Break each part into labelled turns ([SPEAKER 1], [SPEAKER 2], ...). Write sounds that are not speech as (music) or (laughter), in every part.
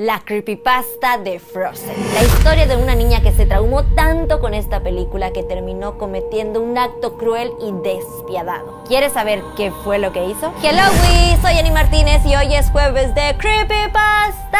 [SPEAKER 1] la creepypasta de Frozen. La historia de una niña que se traumó tanto con esta película que terminó cometiendo un acto cruel y despiadado. ¿Quieres saber qué fue lo que hizo? Hello, we, soy Annie Martínez y hoy es jueves de creepypastas.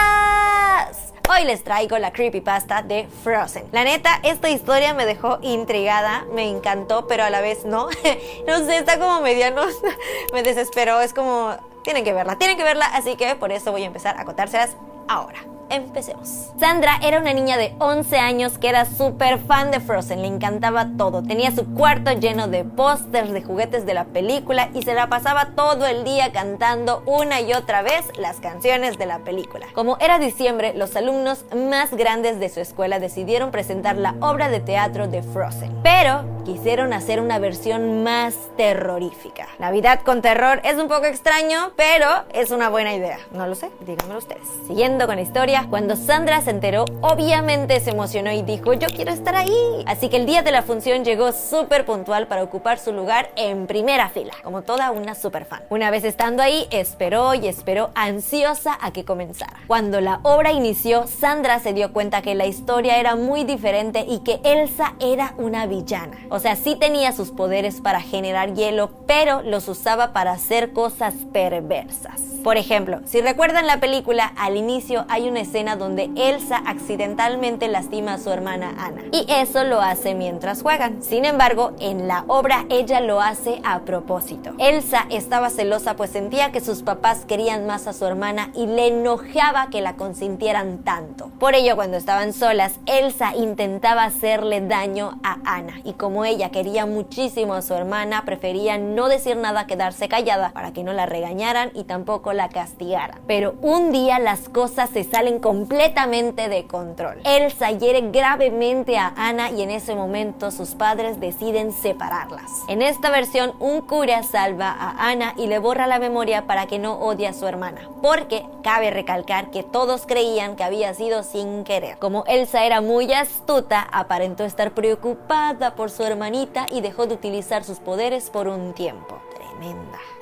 [SPEAKER 1] Hoy les traigo la creepypasta de Frozen. La neta, esta historia me dejó intrigada, me encantó, pero a la vez no. (laughs) no sé, está como mediano, (laughs) me desesperó, es como... Tienen que verla, tienen que verla, así que por eso voy a empezar a contárselas ahora. Empecemos. Sandra era una niña de 11 años que era súper fan de Frozen, le encantaba todo. Tenía su cuarto lleno de pósters, de juguetes de la película y se la pasaba todo el día cantando una y otra vez las canciones de la película. Como era diciembre, los alumnos más grandes de su escuela decidieron presentar la obra de teatro de Frozen. Pero quisieron hacer una versión más terrorífica. Navidad con terror es un poco extraño, pero es una buena idea. No lo sé, díganmelo ustedes. Siguiendo con la historia, cuando Sandra se enteró, obviamente se emocionó y dijo, yo quiero estar ahí. Así que el día de la función llegó súper puntual para ocupar su lugar en primera fila, como toda una super fan. Una vez estando ahí, esperó y esperó ansiosa a que comenzara. Cuando la obra inició, Sandra se dio cuenta que la historia era muy diferente y que Elsa era una villana. O sea, sí tenía sus poderes para generar hielo, pero los usaba para hacer cosas perversas. Por ejemplo, si recuerdan la película, al inicio hay una escena donde Elsa accidentalmente lastima a su hermana Ana. Y eso lo hace mientras juegan. Sin embargo, en la obra ella lo hace a propósito. Elsa estaba celosa pues sentía que sus papás querían más a su hermana y le enojaba que la consintieran tanto. Por ello, cuando estaban solas, Elsa intentaba hacerle daño a Ana. Y como ella quería muchísimo a su hermana, prefería no decir nada, quedarse callada para que no la regañaran y tampoco la castigaran. Pero un día las cosas se salen completamente de control. Elsa hiere gravemente a Ana y en ese momento sus padres deciden separarlas. En esta versión, un cura salva a Ana y le borra la memoria para que no odie a su hermana, porque cabe recalcar que todos creían que había sido sin querer. Como Elsa era muy astuta, aparentó estar preocupada por su hermanita y dejó de utilizar sus poderes por un tiempo.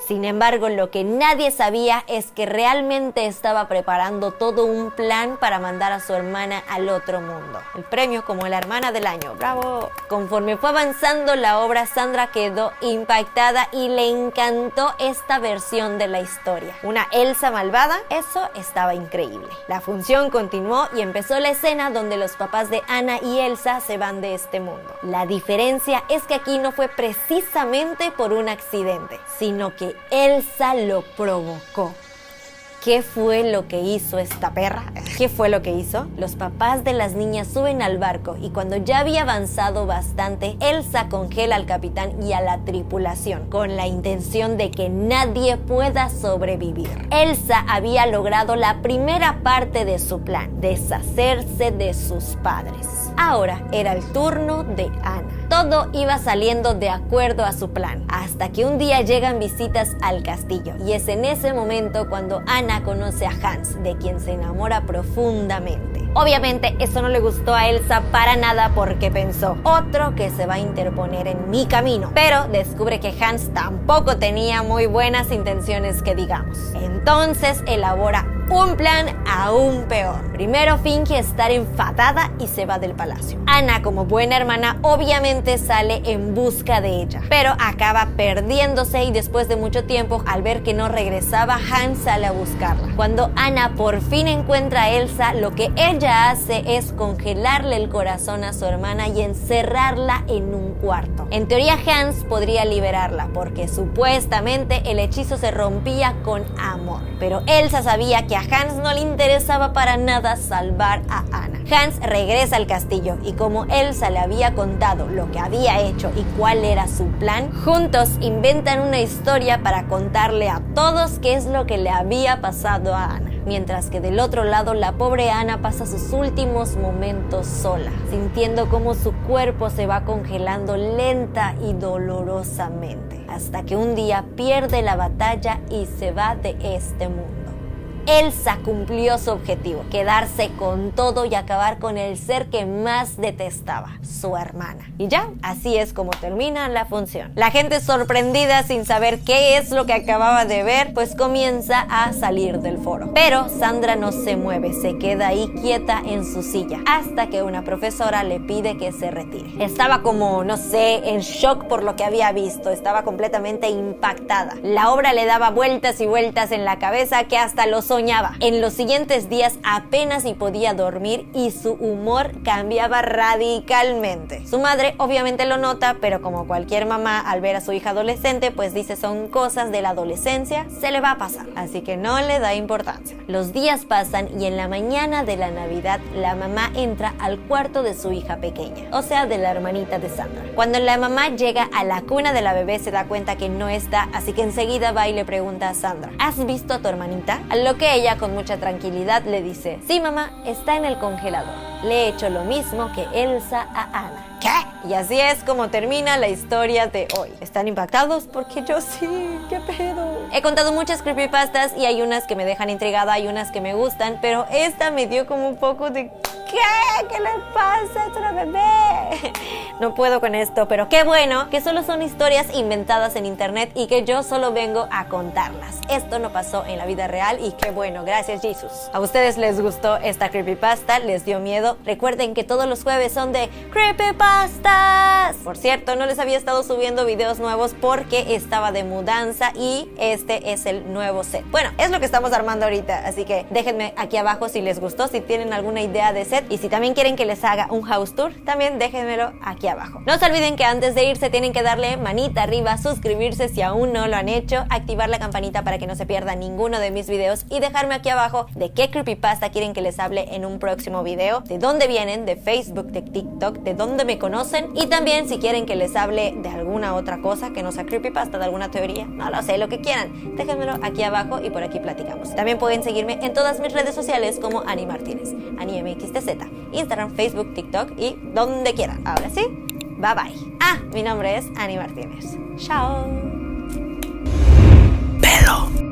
[SPEAKER 1] Sin embargo, lo que nadie sabía es que realmente estaba preparando todo un plan para mandar a su hermana al otro mundo. El premio como la hermana del año. ¡Bravo! Conforme fue avanzando la obra, Sandra quedó impactada y le encantó esta versión de la historia. Una Elsa malvada, eso estaba increíble. La función continuó y empezó la escena donde los papás de Ana y Elsa se van de este mundo. La diferencia es que aquí no fue precisamente por un accidente, sino que Elsa lo provocó. ¿Qué fue lo que hizo esta perra? ¿Qué fue lo que hizo? Los papás de las niñas suben al barco y cuando ya había avanzado bastante, Elsa congela al capitán y a la tripulación con la intención de que nadie pueda sobrevivir. Elsa había logrado la primera parte de su plan, deshacerse de sus padres. Ahora era el turno de Ana. Todo iba saliendo de acuerdo a su plan, hasta que un día llegan visitas al castillo y es en ese momento cuando Ana conoce a Hans, de quien se enamora profundamente. Obviamente eso no le gustó a Elsa para nada porque pensó, otro que se va a interponer en mi camino. Pero descubre que Hans tampoco tenía muy buenas intenciones que digamos. Entonces elabora un plan aún peor. Primero finge estar enfadada y se va del palacio. Ana, como buena hermana, obviamente sale en busca de ella, pero acaba perdiéndose y después de mucho tiempo, al ver que no regresaba, Hans sale a buscarla. Cuando Ana por fin encuentra a Elsa, lo que ella hace es congelarle el corazón a su hermana y encerrarla en un cuarto. En teoría Hans podría liberarla porque supuestamente el hechizo se rompía con amor, pero Elsa sabía que a Hans no le interesaba para nada salvar a Ana. Hans regresa al castillo y como Elsa le había contado lo que había hecho y cuál era su plan, juntos inventan una historia para contarle a todos qué es lo que le había pasado a Ana. Mientras que del otro lado la pobre Ana pasa sus últimos momentos sola, sintiendo cómo su cuerpo se va congelando lenta y dolorosamente, hasta que un día pierde la batalla y se va de este mundo. Elsa cumplió su objetivo, quedarse con todo y acabar con el ser que más detestaba, su hermana. Y ya, así es como termina la función. La gente sorprendida sin saber qué es lo que acababa de ver, pues comienza a salir del foro. Pero Sandra no se mueve, se queda ahí quieta en su silla, hasta que una profesora le pide que se retire. Estaba como, no sé, en shock por lo que había visto, estaba completamente impactada. La obra le daba vueltas y vueltas en la cabeza que hasta lo En los siguientes días apenas si podía dormir y su humor cambiaba radicalmente. Su madre obviamente lo nota, pero como cualquier mamá al ver a su hija adolescente, pues dice son cosas de la adolescencia, se le va a pasar, así que no le da importancia. Los días pasan y en la mañana de la Navidad la mamá entra al cuarto de su hija pequeña, o sea, de la hermanita de Sandra. Cuando la mamá llega a la cuna de la bebé se da cuenta que no está, así que enseguida va y le pregunta a Sandra, ¿has visto a tu hermanita? A lo que ella con mucha tranquilidad le dice, sí mamá, está en el congelador. Le he hecho lo mismo que Elsa a Ana. ¿Qué? Y así es como termina la historia de hoy. ¿Están impactados? Porque yo sí, qué pedo. He contado muchas creepypastas y hay unas que me dejan intrigada, hay unas que me gustan, pero esta me dio como un poco de ¿Qué? ¿Qué le pasa a otra bebé? (laughs) No puedo con esto, pero qué bueno que solo son historias inventadas en internet y que yo solo vengo a contarlas. Esto no pasó en la vida real y qué bueno, gracias Jesus. ¿A ustedes les gustó esta creepypasta? ¿Les dio miedo? Recuerden que todos los jueves son de creepypastas. Por cierto, no les había estado subiendo videos nuevos porque estaba de mudanza y este es el nuevo set. Bueno, es lo que estamos armando ahorita, así que déjenme aquí abajo si les gustó, si tienen alguna idea de set y si también quieren que les haga un house tour, también déjenmelo aquí abajo. No se olviden que antes de irse tienen que darle manita arriba, suscribirse si aún no lo han hecho, activar la campanita para que no se pierda ninguno de mis videos y dejarme aquí abajo de qué creepypasta quieren que les hable en un próximo video, de dónde vienen, de Facebook, de TikTok, de dónde me conocen y también si quieren que les hable de alguna otra cosa que no sea creepypasta, de alguna teoría, no lo sé, lo que quieran, déjenmelo aquí abajo y por aquí platicamos. También pueden seguirme en todas mis redes sociales como Ani Martínez, Instagram, Facebook, TikTok y donde quiera. Ahora sí, bye bye. Ah, mi nombre es Ani Martínez. Chao. Pelo.